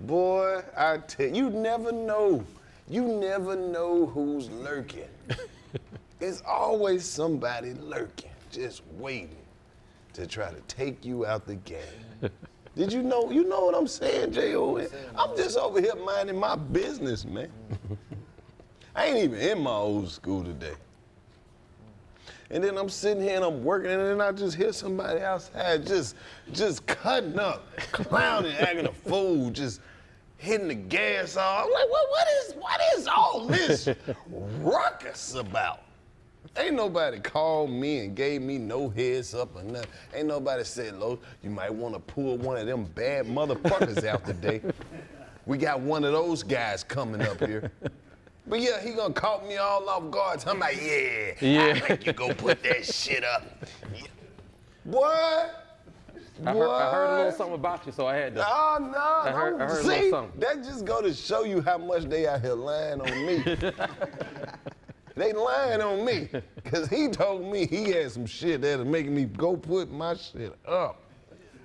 Boy, I tell you, never know. You never know who's lurking. it's always somebody lurking, just waiting to try to take you out the game. Did you know? You know what I'm saying, J.O.N.? I'm just over here minding my business, man. I ain't even in my old school today. And then I'm sitting here and I'm working, and then I just hear somebody outside just, just cutting up, clowning, acting a fool, just hitting the gas off. I'm like, what, what is, what is all this ruckus about? Ain't nobody called me and gave me no heads up or nothing. Ain't nobody said, Lo, you might want to pull one of them bad motherfuckers out today. We got one of those guys coming up here. But yeah, he gonna caught me all off guard. I'm like, yeah, Yeah. I think you go put that shit up. Yeah. Boy, I heard, I heard a little something about you, so I had to. Oh no! I heard- I heard a little See, something. that just go to show you how much they out here lying on me. they lying on me, cause he told me he had some shit that'll make me go put my shit up.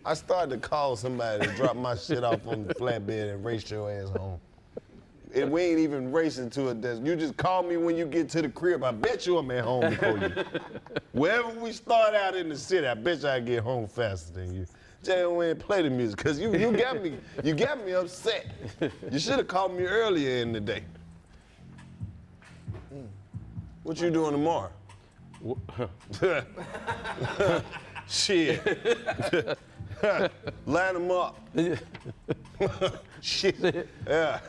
I started to call somebody to drop my shit off on the flatbed and race your ass home. And we ain't even racing to a desk. You just call me when you get to the crib. I bet you I'm at home before you. Wherever we start out in the city, I bet you I get home faster than you. J.O.N. play the music, cause you, you got me you got me upset. You should have called me earlier in the day. Hmm. What you doing tomorrow? Shit. Line them up. Shit. Yeah.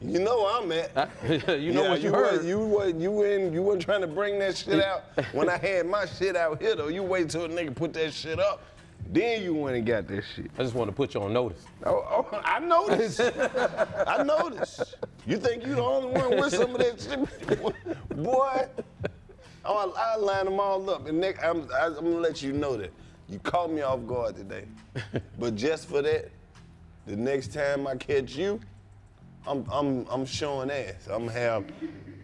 You know where I'm at. you know Yeah, what you, you heard. wasn't- you weren't you wasn't you wasn't trying to bring that shit out when I had my shit out here though. You wait till a nigga put that shit up, then you went and got that shit. I just want to put you on notice. Oh, oh I noticed. I noticed. You think you the only one with some of that shit, boy? Oh, I, I line them all up, and Nick, I'm, I'm gonna let you know that you caught me off guard today, but just for that, the next time I catch you, I'm I'm I'm showing ass. I'm gonna have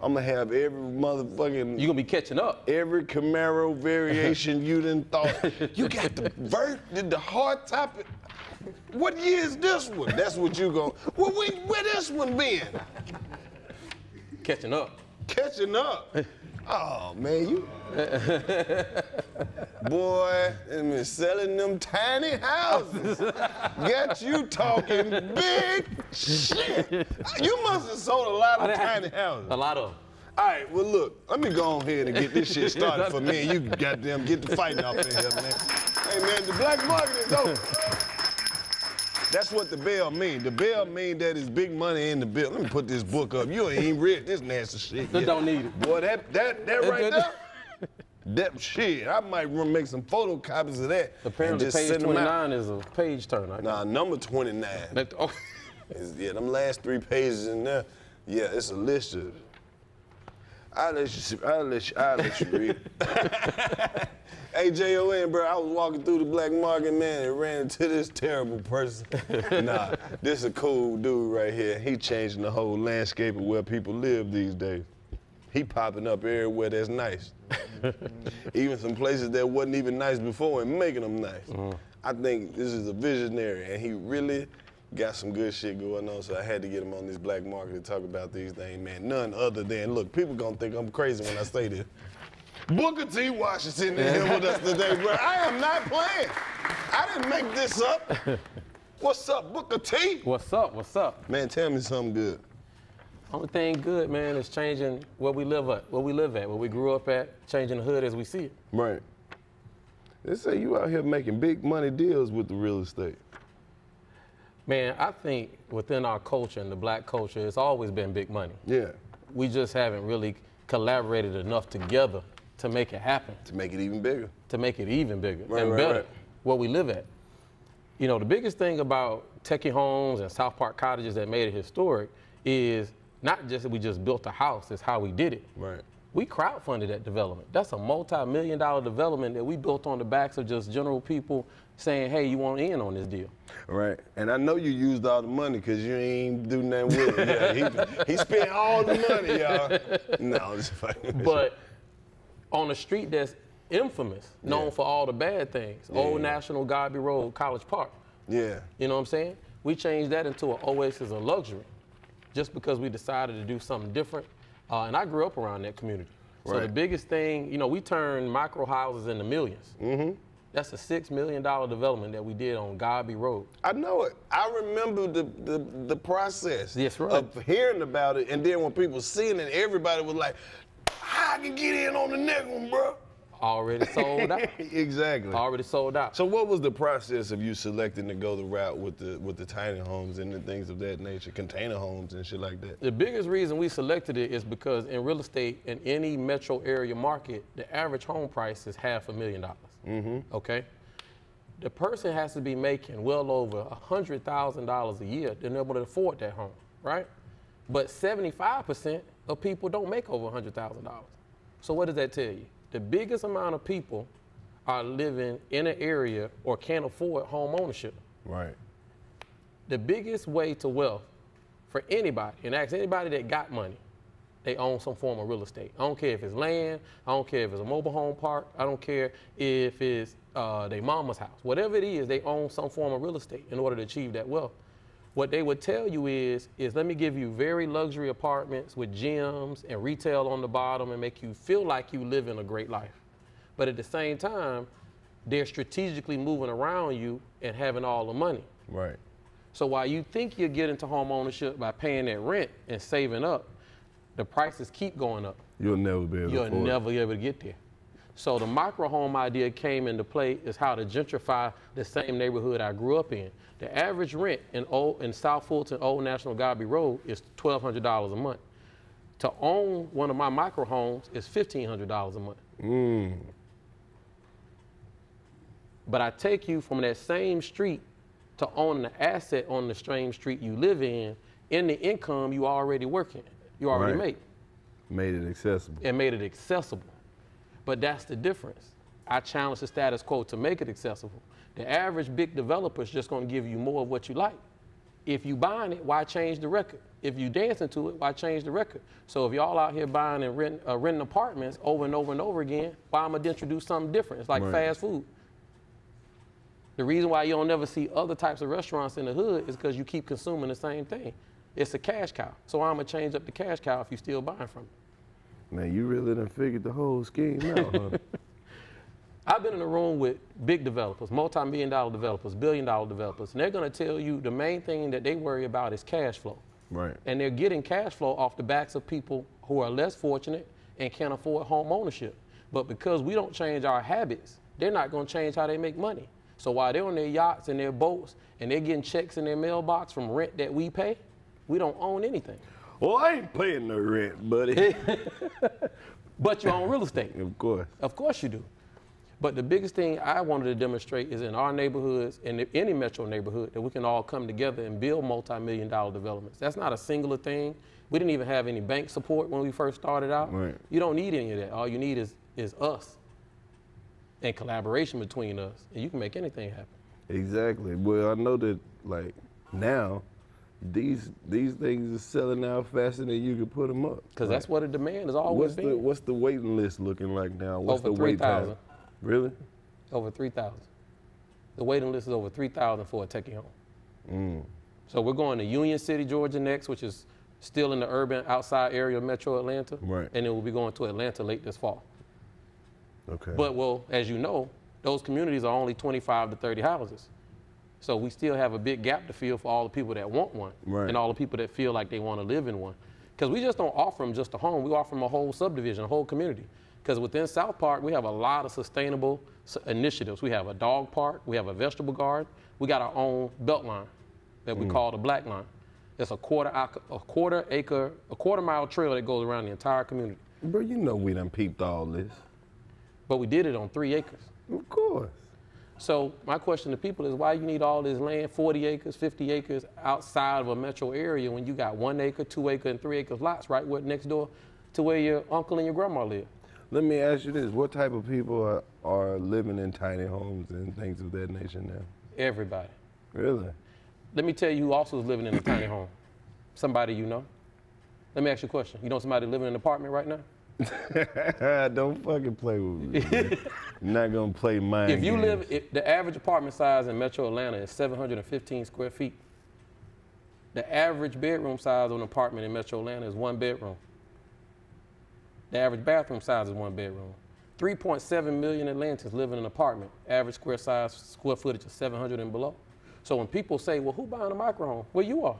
I'm gonna have every motherfucking You gonna be catching up. every Camaro variation you didn't thought. You got the vert, the, the hard top. What year is this one? That's what you gon' Well, where, where this one been? Catching up. Catching up. Oh man, you. Boy, and been selling them tiny houses. Got you talking big shit. You must have sold a lot of tiny houses. A lot of. 'em. All right, well, look, let me go on here and get this shit started for me and you goddamn get the fighting off in here, man. Hey, man, the black market is open. That's what the bell mean. The bell mean that is big money in the bill. Let me put this book up. You ain't even read this nasty shit yet. Don't need it. Boy, that that that right there. That shit, I might make some photocopies of that. Apparently, just page send them out. 29 is a page turner. Nah, number 29. That- oh, Is, yeah, them last three pages in there, yeah, it's a list of. I'll let you, I'll let you, I'll let you read. it. hey, J.O.N., bro, I was walking through the black market, man, and ran into this terrible person. nah, this is a cool dude right here. He changing the whole landscape of where people live these days. He popping up everywhere that's nice. even some places that wasn't even nice before and making them nice. Mm. I think this is a visionary, and he really got some good shit going on. So I had to get him on this black market to talk about these things, man. None other than look, people gonna think I'm crazy when I say this. Booker T. Washington is here with us today, bro. I am not playing. I didn't make this up. What's up, Booker T? what's up? What's up? Man, tell me something good. Only thing good, man, is changing where we live at, where we live at, where we grew up at, changing the hood as we see it. Right. They say you out here making big money deals with the real estate. Man, I think within our culture and the black culture, it's always been big money. Yeah. We just haven't really collaborated enough together to make it happen, To make it even bigger. to make it even bigger Right, and right, better right. where we live at. You know, the biggest thing about Techie Homes and South Park Cottages that made it historic is not just that we just built a house, it's how we did it. Right. We crowdfunded that development. That's a multi-million dollar development that we built on the backs of just general people saying, hey, you want in on this deal. Right. And I know you used all the money because you ain't do nothing with it. Yeah, he, he spent all the money, y'all. No, just fucking. But on a street that's infamous, known Yeah. for all the bad things, Old National Godby Road, College Park. yeah. You know what I'm saying? We changed that into an oasis of luxury just because we decided to do something different. Uh, and I grew up around that community. So the biggest thing, you know, we turned micro houses into 1000000s Mm-hmm. That's a $6 million development that we did on Godby Road. I know it. I remember the, the, the process Yes, right. of hearing about it, and then when people seeing it, everybody was like, "How I can get in on the next one, bro?" Already sold out. exactly. Already sold out. So, what was the process of you selecting to go the route with the with the tiny homes and the things of that nature, container homes and shit like that? The biggest reason we selected it is because in real estate, in any metro area market, the average home price is half a million dollars. Mm-hmm. Okay? The person has to be making well over $100,000 a year to be able to afford that home, right? But 75% of people don't make over $100,000. So what does that tell you? The biggest amount of people are living in an area or can't afford home ownership Right. the biggest way to wealth for anybody, and ask anybody that got money, they own some form of real estate. I don't care if it's land, I don't care if it's a mobile home park, I don't care if it's uh, their mama's house. Whatever it is, they own some form of real estate in order to achieve that wealth. What they would tell you is, is let me give you very luxury apartments with gyms and retail on the bottom and make you feel like you live in a great life. But at the same time, they're strategically moving around you and having all the money. Right. So while you think you get into home ownership by paying that rent and saving up, the prices keep going up. You'll never be able You'll afford never be able to get there. So the micro home idea came into play is how to gentrify the same neighborhood I grew up in. The average rent in old in South Fulton, Old National Godby Road is twelve hundred dollars a month. To own one of my micro homes is fifteen hundred dollars a month. Mm. But I take you from that same street to own the asset on the same street you live in, in the income you already working, you already Right. make, Made it accessible. and made it accessible. But that's the difference. I challenge the status quo to make it accessible. The average big developer is just going to give you more of what you like. If you buying it, why change the record? If you dancing to it, why change the record? So if y'all out here buying and rent, uh, renting apartments over and over and over again, why am I to introduce something different? It's like Right. fast food. The reason why you don't never see other types of restaurants in the hood is because you keep consuming the same thing. It's a cash cow. So I'm gonna change up the cash cow if you still buying from it. Man, you really done figured the whole scheme out, huh? I've been in a room with big developers, multi-million dollar developers, billion dollar developers, and they're gonna tell you the main thing that they worry about is cash flow. right. And they're getting cash flow off the backs of people who are less fortunate and can't afford home ownership. But because we don't change our habits, they're not gonna change how they make money. So while they're on their yachts and their boats and they're getting checks in their mailbox from rent that we pay, we don't own anything. Well, I ain't paying no rent, buddy. But you own real estate. of course. Of course you do. But the biggest thing I wanted to demonstrate is in our neighborhoods, in any metro neighborhood, that we can all come together and build multi-million dollar developments. That's not a singular thing. We didn't even have any bank support when we first started out. Right. You don't need any of that. All you need is, is us and collaboration between us, and you can make anything happen. Exactly. Well, I know that like now, these these things are selling out faster than you can put them up. Because Right. that's what the demand has always what's been. the what's the waiting list looking like now? What's Over the wait time? 3,000. Really? over 3,000. The waiting list is over 3,000 for a techie home. Mm. So we're going to Union City, Georgia next, which is still in the urban outside area of Metro Atlanta. Right. And then we'll be going to Atlanta late this fall. Okay. But well, as you know, those communities are only 25 to 30 houses. So we still have a big gap to fill for all the people that want one Right. and all the people that feel like they want to live in one. Because we just don't offer them just a home, we offer them a whole subdivision, a whole community. Because within South Park, we have a lot of sustainable s- initiatives. We have a dog park, we have a vegetable garden, we got our own belt line that we mm. call the Black Line. It's a quarter, a quarter acre, a quarter mile trail that goes around the entire community. Bro, you know we done peeped all this. But we did it on three acres. Of course. So my question to people is why you need all this land, 40 acres, 50 acres outside of a metro area when you got one acre, two acre, and three acre lots right where next door to where your uncle and your grandma live. Let me ask you this: What type of people are, are living in tiny homes and things of that nature now? Everybody. Really? Let me tell you who also is living in a tiny home. Somebody you know. Let me ask you a question. You know somebody living in an apartment right now? Don't fucking play with me. not gonna play mine. If you games. live, if the average apartment size in Metro Atlanta is 715 square feet. The average bedroom size of an apartment in Metro Atlanta is one bedroom. The average bathroom size is one bedroom. 3.7 million Atlantans live in an apartment. Average square size, square footage is 700 and below. So when people say, "Well, who buying a microhome?" Well, you are,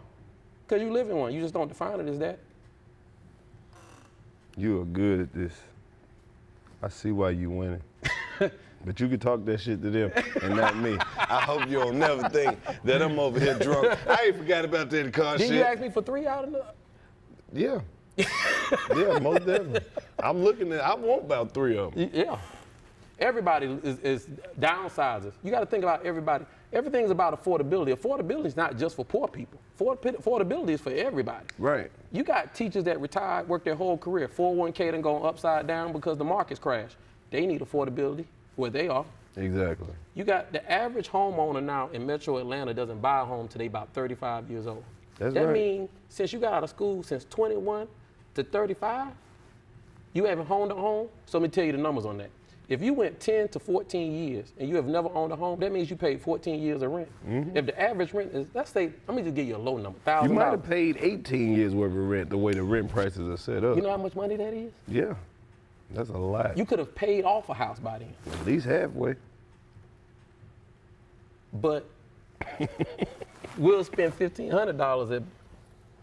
because you live in one. You just don't define it as that. You are good at this. I see why you winning. but you can talk that shit to them and not me. I hope you don't never think that I'm over here drunk. I ain't forgot about that car Did shit. you ask me for three out of the? yeah. yeah, most definitely. I'm looking at. I want about three of them. Yeah. Everybody is, is downsizers. You got to think about everybody. Everything's about affordability. Affordability is not just for poor people. Affordability is for everybody. Right. You got teachers that retired, worked their whole career, 401k done gone upside down because the market's crashed. They need affordability where they are. Exactly. You got the average homeowner now in Metro Atlanta doesn't buy a home till they about 35 years old. That's that right. means since you got out of school since 21 to 35, you haven't owned a home. So let me tell you the numbers on that. If you went 10 to 14 years and you have never owned a home, that means you paid 14 years of rent. If the average rent is, let's say, let me just give you a low number, thousand. You might have paid 18 years worth of rent the way the rent prices are set up. You know how much money that is? yeah. That's a lot. You could have paid off a house by then. At least halfway. But we'll spend fifteen hundred dollars at.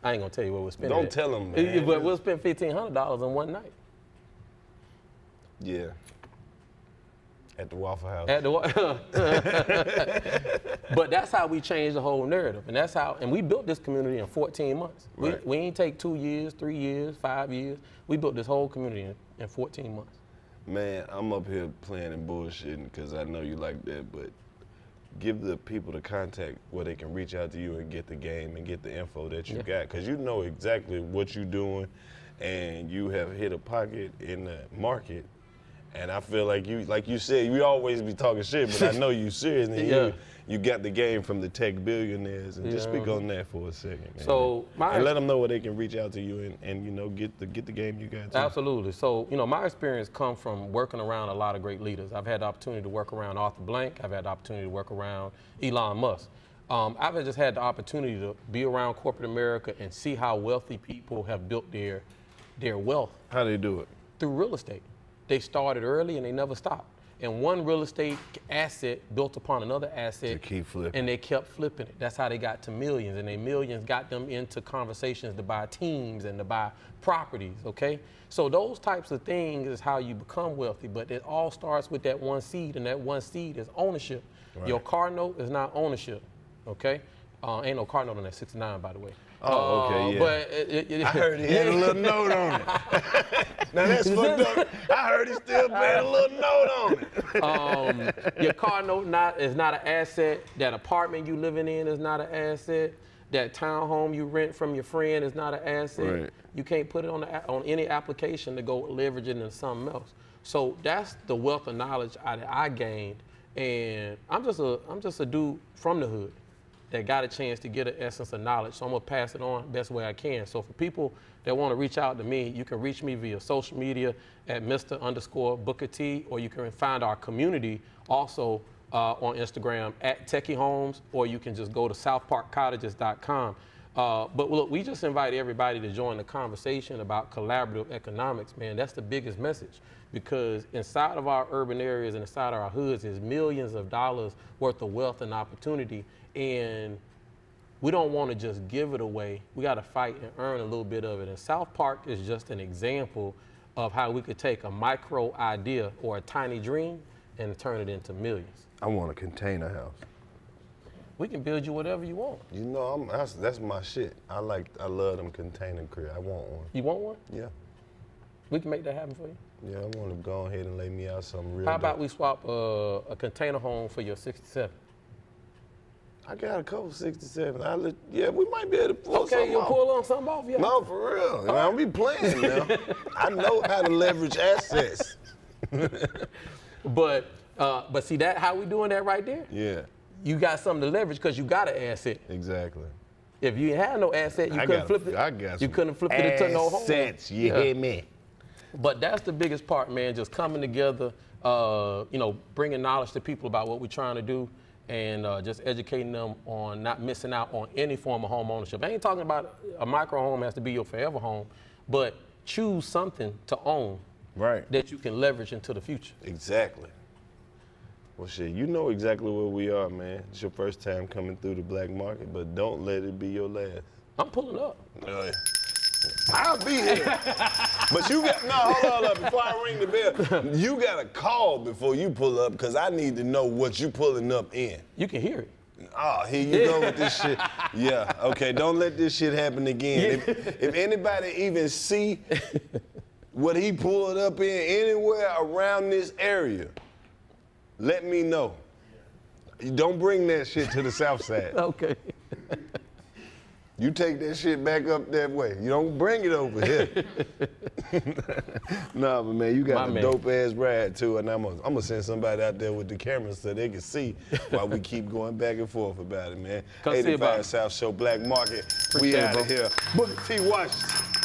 I ain't gonna tell you what we'll spend. Don't tell 'em, Uh, man. But we'll spend fifteen hundred dollars in one night Yeah. At the Waffle House. at the. but that's how we changed the whole narrative, and that's how. And we built this community in fourteen months. Right. We we ain't take two years, three years, five years. We built this whole community in, in fourteen months. Man, I'm up here playing and bullshitting because I know you like that, but give the people the contact where they can reach out to you and get the game and get the info that you Yeah. got because you know exactly what you're doing and you have hit a pocket in the market. And I feel like you, like you said, you always be talking shit, but I know you serious and Yeah. you, you got the game from the tech billionaires. And just speak on that for a second. Man. So, my- and let them know where they can reach out to you and, and you know get the get the game you got. Too. Absolutely. So, you know, my experience come from working around a lot of great leaders. I've had the opportunity to work around Arthur Blank. I've had the opportunity to work around Elon Musk. Um, I've just had the opportunity to be around corporate America and see how wealthy people have built their their wealth How they do it? through real estate. They started early and they never stopped. And one real estate asset built upon another asset. To keep flipping. And they kept flipping it. That's how they got to millions. And they millions got them into conversations to buy teams and to buy properties, okay? So those types of things is how you become wealthy. But it all starts with that one seed, and that one seed is ownership. Your car note is not ownership, okay? Uh, ain't no car note on that 69, by the way. Oh, okay, Uh, yeah. But it, it, it, I heard he had a little note on it. now that's fucked up. I heard he still had a little note on it. um, your car note not is not an asset. That apartment you living in is not an asset. That townhome you rent from your friend is not an asset. Right. You can't put it on the, on any application to go leverage it into something else. So that's the wealth of knowledge I, that I gained, and I'm just a I'm just a dude from the hood that got a chance to get an essence of knowledge. So I'm gonna pass it on best way I can. So for people that want to reach out to me, you can reach me via social media at Mr. underscore Booker T, or you can find our community also uh, on Instagram at Techie Homes, or you can just go to SouthParkCottages.com. Uh, but look, we just invite everybody to join the conversation about collaborative economics, man. That's the biggest message because inside of our urban areas and inside of our hoods is millions of dollars worth of wealth and opportunity. And we don't want to just give it away. We got to fight and earn a little bit of it. And South Park is just an example of how we could take a micro idea or a tiny dream and turn it into millions. I want a container house. We can build you whatever you want. You know, I'm, that's, that's my shit. I like, I love them container crib. I want one. You want one? Yeah. We can make that happen for you. Yeah, I want to go ahead and lay me out something real. How about dope. we swap uh, a container home for your 67? I got a couple 67. I let, yeah, we might be able to pull Okay, something you'll off. pull on something off, yeah. No, for real. And I don't be playing now. I know how to leverage assets. But uh, but see that how we doing that right there? Yeah, You got something to leverage because you got an asset. exactly. If you had no asset, you I couldn't flip it. I got you couldn't flip it into no home. Assets, you Yeah. hear me? But that's the biggest part, man. Just coming together, uh, you know, bringing knowledge to people about what we're trying to do, and uh, just educating them on not missing out on any form of home ownership. I ain't talking about a micro home has to be your forever home, but choose something to own Right. that you can leverage into the future. Exactly. Well, shit, you know exactly where we are, man. It's your first time coming through the black market, but don't let it be your last. I'm pulling up. I'll be here. but you got no, hold on up before I ring the bell. You got to call before you pull up because I need to know what you pulling up in. You can hear it. Oh, here you go with this shit. Yeah, okay, don't let this shit happen again. If, if anybody even see what he pulled up in anywhere around this area, let me know. Don't bring that shit to the south side. Okay. You take that shit back up that way. You don't bring it over here. nah, but man, you got My a dope ass ride too, and I'm gonna I'm gonna send somebody out there with the camera so they can see why we keep going back and forth about it, man. Come see about 85 it. South Show Black Market. we Appreciate it, out of here. Booker T. Washington.